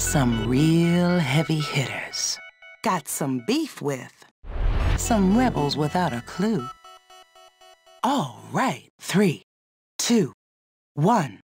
Some real heavy hitters. Got some beef with. Some rebels without a clue. All right, three, two, one.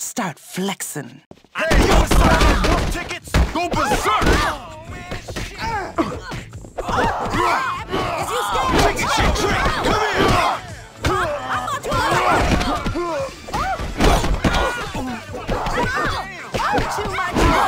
Start flexing. Hey, you selling wolf tickets? Go berserk! Take a shit trick! Come here! Too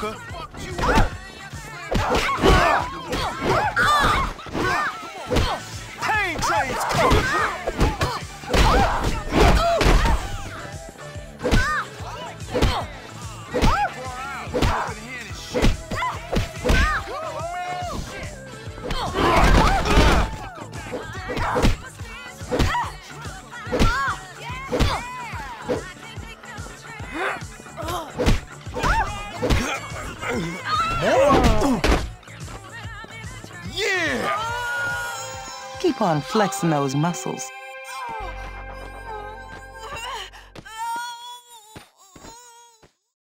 sucker! Pain train's coming! Yeah! Keep on flexing those muscles.